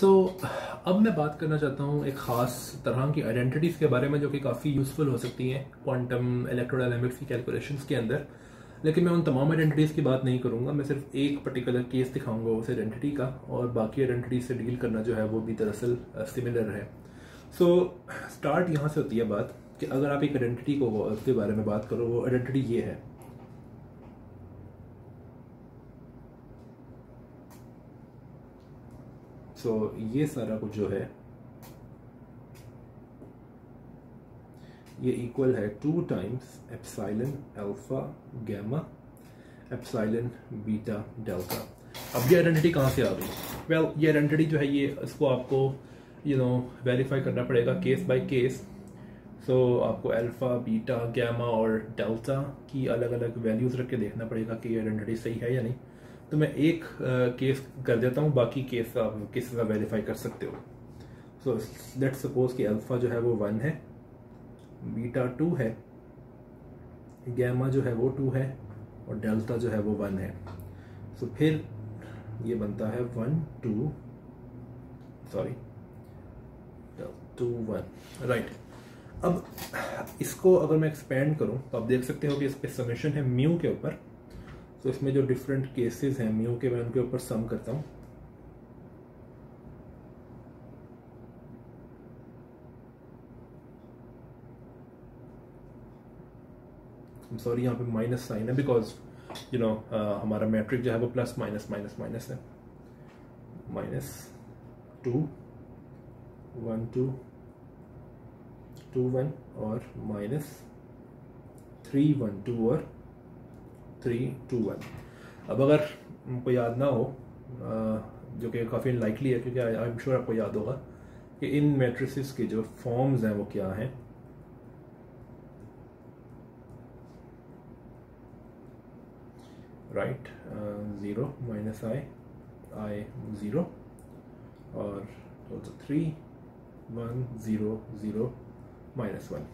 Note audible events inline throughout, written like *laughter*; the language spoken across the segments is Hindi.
सो so, अब मैं बात करना चाहता हूँ एक ख़ास तरह की आइडेंटिटीज़ के बारे में जो कि काफ़ी यूज़फुल हो सकती हैं क्वांटम इलेक्ट्रोडायनेमिक्स की कैलकुलेशंस के अंदर। लेकिन मैं उन तमाम आइडेंटिटीज़ की बात नहीं करूँगा मैं सिर्फ़ एक पर्टिकुलर केस दिखाऊँगा उस आइडेंटिटी का और बाकी आइडेंटिटी से डील करना जो है वो भी दरअसल सिमिलर है। सो स्टार्ट यहाँ से होती है बात कि अगर आप एक आइडेंटिटी को उसके बारे में बात करो वो आइडेंटिटी ये है। सो ये सारा कुछ जो है ये इक्वल है two times epsilon alpha gamma epsilon beta delta अब ये आइडेंटिटी कहाँ से आ गई? वेल well, ये आइडेंटिटी जो है ये इसको आपको यू नो वेरीफाई करना पड़ेगा केस बाय केस सो आपको अल्फ़ा बीटा गैमा और डेल्टा की अलग अलग वैल्यूज़ रख के देखना पड़ेगा कि ये आइडेंटिटी सही है या नहीं. तो मैं एक केस कर देता हूँ बाकी केस आप किस का वेरीफाई कर सकते हो। सो लेट सपोज़ कि अल्फ़ा जो है वो वन है बीटा टू है गैमा जो है वो टू है और डेल्टा जो है वो वन है। सो so, फिर ये बनता है one two sorry two one right अब इसको अगर मैं एक्सपेंड करूँ तो आप देख सकते हो कि इस पे समेशन है म्यू के ऊपर। तो इसमें जो डिफरेंट केसेस हैं म्यू के मैं उनके ऊपर सम करता हूँ। सॉरी यहाँ पे माइनस साइन है बिकॉज़ यू नो हमारा मैट्रिक जो है वो प्लस माइनस माइनस माइनस है। Minus two one two two one और माइनस थ्री वन टू और थ्री टू वन अब अगर हमको याद ना हो जो कि काफ़ी लाइकली है, क्योंकि आई एम श्योर आपको याद होगा कि इन मैट्रिसेस के जो फॉर्म्स हैं वो क्या हैं? Right zero minus I I zero और three one zero zero minus one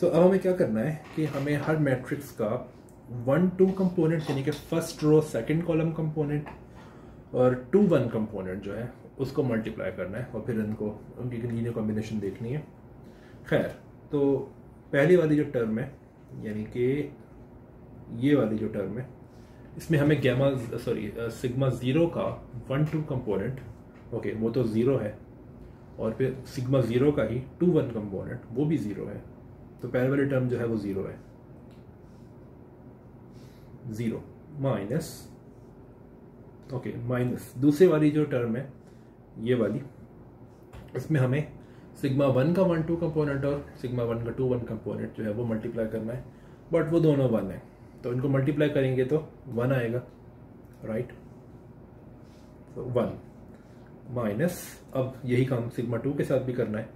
so अब हमें क्या करना है कि हमें हर मैट्रिक्स का वन टू कंपोनेंट यानी कि first row second column component और टू वन कंपोनेंट जो है, उसको मल्टीप्लाई करना है और फिर इनको, उनकी लीनियर कॉम्बिनेशन देखनी है। खैर तो पहली वाली जो टर्म है, यानी कि ये वाली जो टर्म है, इसमें हमें गैमा सॉरी सिग्मा ज़ीरो का वन टू कंपोनेंट ओके वो तो ज़ीरो है, और फिर सिग्मा ज़ीरो का ही टू वन कंपोनेंट वो भी ज़ीरो है। तो पहले वाली टर्म जो है, वो ज़ीरो है। ज़ीरो, माइनस ओके माइनस, दूसरी वाली जो टर्म है, ये वाली, इसमें हमें सिग्मा वन का वन टू कंपोनेंट और सिग्मा वन का टू वन कंपोनेंट जो है वो मल्टीप्लाई करना है बट वो दोनों वन है। तो इनको मल्टीप्लाई करेंगे तो वन आएगा राइट वन माइनस अब यही काम सिग्मा टू के साथ भी करना है।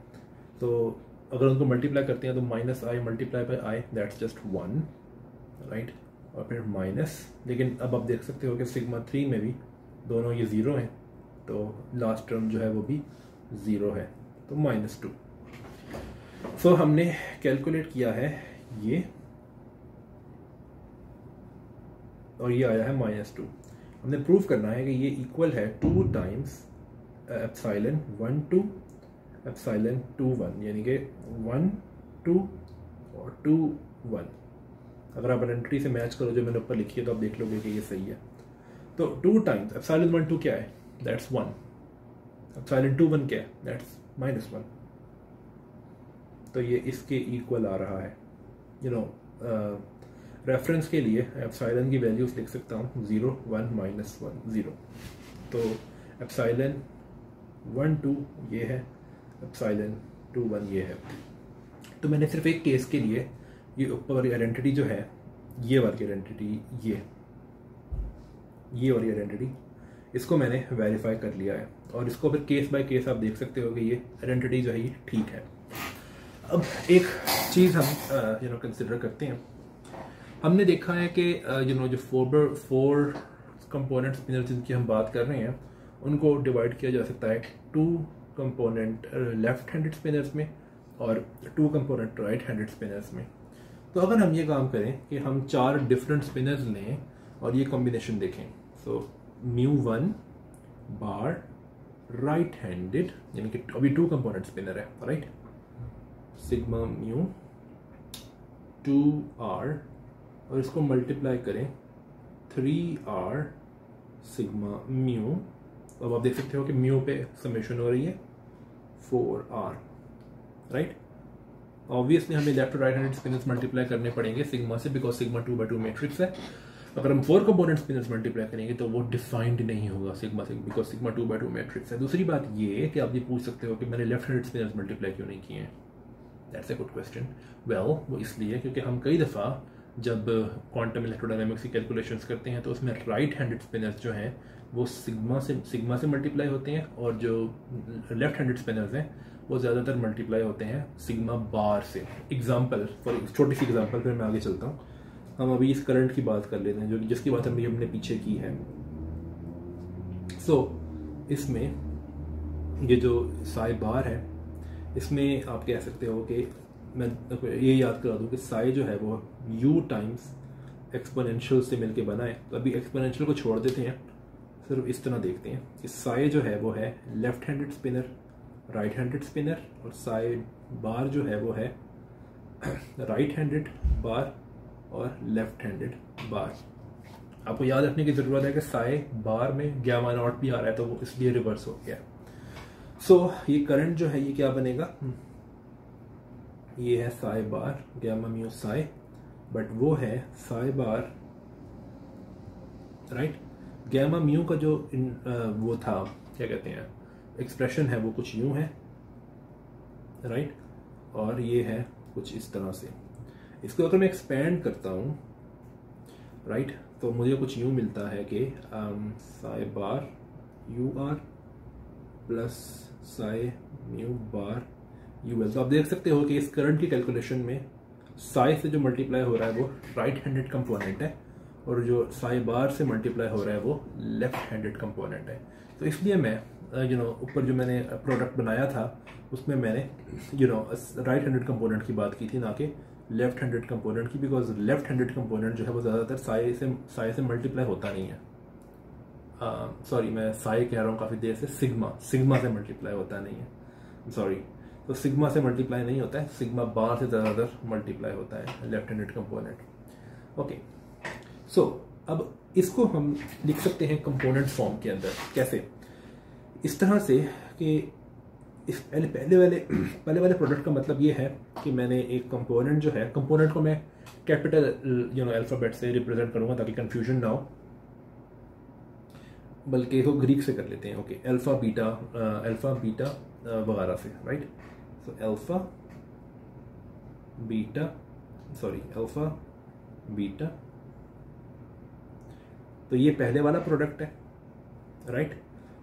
तो अगर उनको मल्टीप्लाई करते हैं तो minus i multiply by i that's just one right और फिर माइनस लेकिन अब आप देख सकते हो कि सिग्मा थ्री में भी दोनों ये ज़ीरो हैं तो लास्ट टर्म जो है वो भी ज़ीरो है तो माइनस टू सो हमने कैलकुलेट किया है ये, और ये आया है माइनस टू हमने प्रूव करना है कि ये इक्वल है two times epsilon one two epsilon two one यानी कि वन टू और टू वन अगर आप आइडेंटिटी से मैच करो, जो मैंने ऊपर लिखी है तो आप देख लोगे कि ये सही है। तो two times epsilon one two क्या है? That's one epsilon two one क्या है? दैट्स माइनस वन तो ये इसके इक्वल आ रहा है। यू नो रेफरेंस के लिए एप्साइलन की वैल्यूज़ लिख सकता हूँ। Zero one minus one zero तो एप्साइलन वन टू ये है एप्साइलन टू वन ये है। तो मैंने सिर्फ़ एक केस के लिए ये ऊपर वाली आइडेंटिटी जो है, ये वाली आइडेंटिटी ये ये वाली आइडेंटिटी इसको मैंने वेरीफाई कर लिया है। और इसको फिर केस बाय केस आप देख सकते हो कि ये आइडेंटिटी जो है, ये ठीक है। अब एक चीज़ हम यू नो कंसिडर करते हैं। हमने देखा है कि यू नो जो फोर फोर कंपोनेंट स्पिनर जिनकी हम बात कर रहे हैं, उनको डिवाइड किया जा सकता है two component left handed spinors में और two component right handed spinors में। तो अगर हम ये काम करें कि हम चार डिफरेंट स्पिनर्स लें और ये कॉम्बिनेशन देखें। So mu one bar right handed यानी कि अभी टू कंपोनेंट स्पिनर है right sigma mu two R और इसको मल्टीप्लाई करें थ्री आर सिग्मा म्यू अब आप देख सकते हो कि म्यू पे समेशन हो रही है फोर आर राइट ऑब्वियसली हमें left right hand spinors multiply करने पड़ेंगे सिग्मा से because sigma two by two matrix है। अगर हम फोर कंपोनेंट स्पिनर्स मल्टीप्लाई करेंगे तो वो डिफाइंड नहीं होगा सिग्मा से because sigma two by two matrix है। दूसरी बात ये कि आप ये पूछ सकते हो कि मैंने लेफ़्ट हैंड स्पिनर्स मल्टीप्लाई क्यों नहीं किए हैं? That's a good question well वो इसलिए क्योंकि हम कई दफ़ा जब क्वांटम इलेक्ट्रोडायनेमिक्स की कैलकुलेशन करते हैं तो उसमें राइट हैंडेड स्पिनर्स जो हैं, वो सिग्मा से सिग्मा से मल्टीप्लाई होते हैं, और जो लेफ़्ट हैंडेड स्पिनर्स हैं वो ज़्यादातर मल्टीप्लाई होते हैं सिग्मा बार से। एग्ज़ाम्पल फॉर छोटी सी एग्ज़ाम्पल फिर मैं आगे चलता हूँ। हम अभी इस करंट की बात कर लेते हैं जो जिसकी बात अभी हमने पीछे की है। सो so, इसमें ये जो साई बार है इसमें आप कह सकते हो कि मैं ये याद करा दूँ कि साई जो है वो यू टाइम्स एक्सपोनेंशियल से मिलके बना है। तो अभी एक्सपोनेंशियल को छोड़ देते हैं सिर्फ़ इस तरह देखते हैं कि साई जो है वो है left handed spinor right handed spinor और साई बार जो है वो है राइट हैंडेड बार और लेफ़्ट हैंडेड बार आपको याद रखने की ज़रूरत है कि साई बार में ग्यामा नॉट भी आ रहा है तो वो इसलिए रिवर्स हो गया. सो so, ये करंट जो है ये क्या बनेगा? ये है psi bar gamma mu psi but वो है psi bar right gamma mu का जो इन, आ, वो था क्या कहते हैं? एक्सप्रेशन है, वो कुछ यूँ है राइट और ये है कुछ इस तरह से। इसको अगर मैं एक्सपेंड करता हूँ राइट तो मुझे कुछ यूँ मिलता है कि psi bar u R plus psi mu bar u L तो आप देख सकते हो कि इस करंट की कैलकुलेशन में साई से जो मल्टीप्लाई हो रहा है वो राइट हैंडेड कंपोनेंट है, और जो साई बार से मल्टीप्लाई हो रहा है वो लेफ़्ट हैंडेड कंपोनेंट है। तो इसलिए मैं यू नो ऊपर जो मैंने प्रोडक्ट बनाया था उसमें मैंने you know right handed component की बात की थी ना कि लेफ़्ट हैंडेड कंपोनेंट की बिकॉज़ लेफ़्ट हैंडेड कंपोनेंट जो है वो ज़्यादातर साई से साई से मल्टीप्लाई होता नहीं है। सॉरी uh, मैं साई कह रहा हूँ काफ़ी देर से सिग्मा सिग्मा से मल्टीप्लाई होता नहीं है। सॉरी तो सिग्मा से मल्टीप्लाई नहीं होता है सिग्मा बार से ज़्यादातर मल्टीप्लाई होता है left handed component okay so अब इसको हम लिख सकते हैं कंपोनेंट फॉर्म के अंदर कैसे? इस तरह से कि इस पहले पहले वाले *clears throat* पहले वाले प्रोडक्ट का मतलब ये है कि मैंने एक कंपोनेंट जो है कंपोनेंट को मैं कैपिटल यू नो अल्फ़ाबेट से रिप्रेजेंट करूँगा ताकि कंफ्यूजन ना हो। बल्कि इसको ग्रीक से कर लेते हैं okay alpha beta alpha beta वगैरह से right so alpha beta sorry alpha beta तो ये पहले वाला प्रोडक्ट है राइट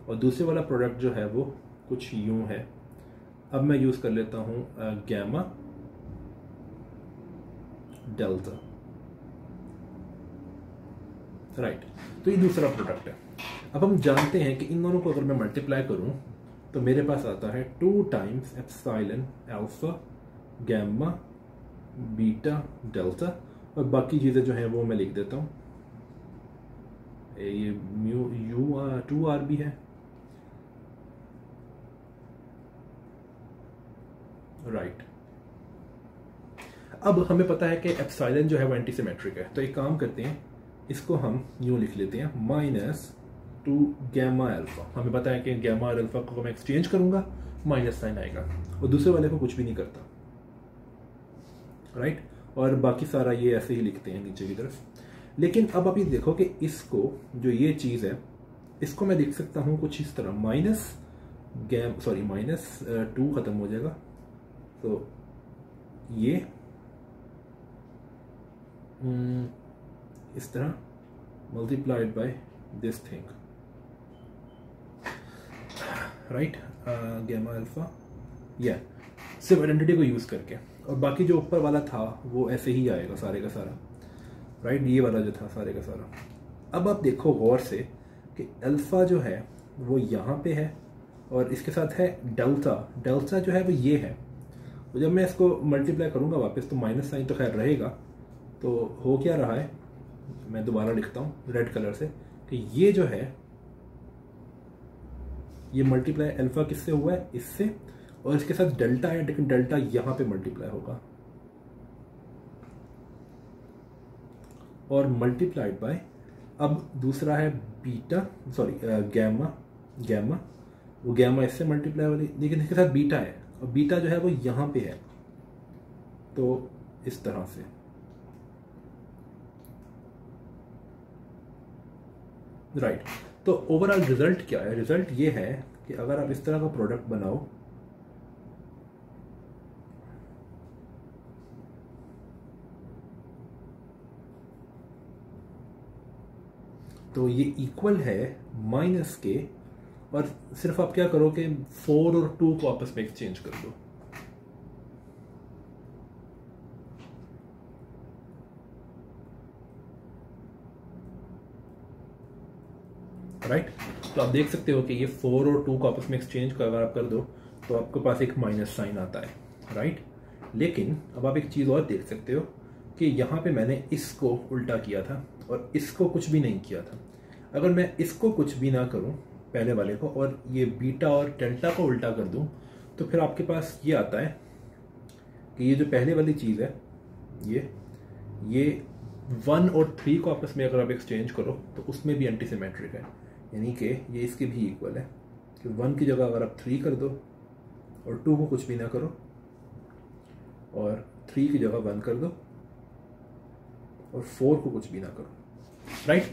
और दूसरे वाला प्रोडक्ट जो है वो कुछ यूँ है। अब मैं यूज़ कर लेता हूँ गैमा डेल्टा राइट तो ये दूसरा प्रोडक्ट है। अब हम जानते हैं कि इन दोनों को अगर मैं मल्टीप्लाई करूँ तो मेरे पास आता है two times epsilon alpha gamma beta delta और बाकी चीज़ें जो हैं वो मैं लिख देता हूँ। ये म्यू यू टू आर भी है। राइट अब हमें पता है कि एप्साइलन जो है वो एंटीसीमेट्रिक है। तो एक काम करते हैं, इसको हम यूँ लिख लेते हैं माइनस टू गैमा अल्फ़ा हमें पता है कि गैमा और अल्फ़ा को मैं एक्सचेंज करूँगा माइनस साइन आएगा। और दूसरे वाले को कुछ भी नहीं करता। राइट और बाकी सारा ये ऐसे ही लिखते हैं नीचे की तरफ़। लेकिन अब आप ये देखो कि इसको, जो ये चीज़ है, इसको मैं लिख सकता हूँ कुछ इस तरह। Minus gamma sorry minus two ख़त्म हो जाएगा। तो ये hmm, इस तरह multiplied by this thing right gamma alpha या सिर्फ़ आइडेंटिटी को यूज़ करके. और बाकी जो ऊपर वाला था वो ऐसे ही आएगा सारे का सारा. Right right? ये वाला जो था सारे का सारा. अब आप देखो गौर से कि अल्फ़ा जो है वो यहाँ पे है और इसके साथ है डेल्टा डेल्टा जो है वो ये है. तो जब मैं इसको मल्टीप्लाई करूँगा वापस तो माइनस साइन तो खैर रहेगा। तो हो क्या रहा है? मैं दोबारा लिखता हूँ रेड कलर से, कि ये जो है, ये मल्टीप्लाई अल्फ़ा किससे हुआ है? इससे। और इसके साथ डेल्टा है, लेकिन डेल्टा यहाँ पे मल्टीप्लाई होगा। और मल्टीप्लाइड बाय अब दूसरा है बीटा सॉरी गैमा गैमा वो गैमा इससे मल्टीप्लाई वाली लेकिन इसके साथ बीटा है। और बीटा जो है वो यहाँ पे है। तो इस तरह से। Right right. तो ओवरऑल रिज़ल्ट क्या है? रिज़ल्ट ये है कि अगर आप इस तरह का प्रोडक्ट बनाओ तो ये इक्वल है माइनस के और सिर्फ़ आप क्या करो कि फोर और टू को आपस में एक्सचेंज कर दो। Right right? तो आप देख सकते हो कि ये फोर और टू को आपस में एक्सचेंज कर अगर आप कर दो तो आपके पास एक माइनस साइन आता है। राइट लेकिन अब आप एक चीज़ और देख सकते हो कि यहाँ पे मैंने इसको उल्टा किया था और इसको कुछ भी नहीं किया था। अगर मैं इसको कुछ भी ना करूँ पहले वाले को, और ये बीटा और डेल्टा को उल्टा कर दूँ तो फिर आपके पास ये आता है कि ये जो पहले वाली चीज़ है, ये ये वन और थ्री को आपस में अगर आप एक्सचेंज करो तो उसमें भी एंटीसीमेट्रिक है। यानी कि ये इसके भी इक्वल है कि वन की जगह अगर आप थ्री कर दो और टू को कुछ भी ना करो, और थ्री की जगह वन कर दो और फोर को कुछ भी ना करो। राइट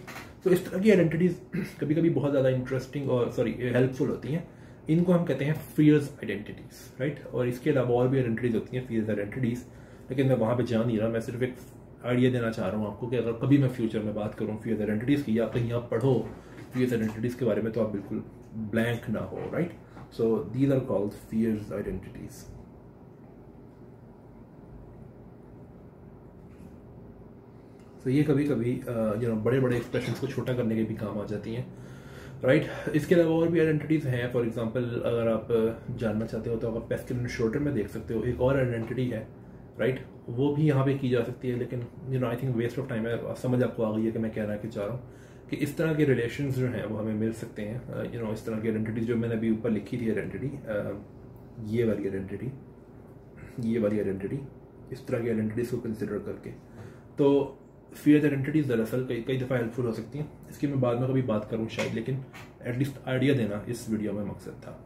तो इस तरह की आइडेंटिटीज कभी कभी बहुत ज़्यादा इंटरेस्टिंग और सॉरी हेल्पफुल होती हैं। इनको हम कहते हैं फियर्स आइडेंटिटीज राइट और इसके अलावा और भी आइडेंटिटीज होती हैं फियर्स आइडेंटिटीज लेकिन मैं वहाँ पे जा नहीं रहा, मैं सिर्फ़ एक आइडिया देना चाह रहा हूँ आपको कि अगर कभी मैं फ्यूचर में बात करूँ फियर्स आइडेंटिटीज की, या कहीं आप पढ़ो फियर्स आइडेंटिटीज के बारे में तो आप बिल्कुल ब्लैंक ना हो right so these are called Fierz identities तो ये कभी कभी यू नो बड़े बड़े एक्सप्रेशन को छोटा करने के भी काम आ जाती हैं। राइट? इसके अलावा और भी आइडेंटिटीज़ हैं। फॉर एग्जांपल अगर आप जानना चाहते हो तो आप पेस्किन शोल्डर में देख सकते हो। एक और आइडेंटिटी है। राइट? वो भी यहाँ पे की जा सकती है। लेकिन you know I think waste of time है। समझ आपको आ गई है कि मैं कहना कि चाह रहा हूँ कि इस तरह के रिलेशन जो हैं, वो हमें मिल सकते हैं। यू नो इस तरह की आइडेंटिटी जो मैंने अभी ऊपर लिखी थी आइडेंटिटी ये वाली आइडेंटिटी ये वाली आइडेंटिटी इस तरह की आइडेंटिटीज को कंसिडर करके। तो फियर आइडेंटिटीज दरअसल कई कई दफ़ा हेल्पफुल हो सकती हैं। इसकी मैं बाद में कभी बात करूँ शायद, लेकिन एटलीस्ट आइडिया देना इस वीडियो में मकसद था।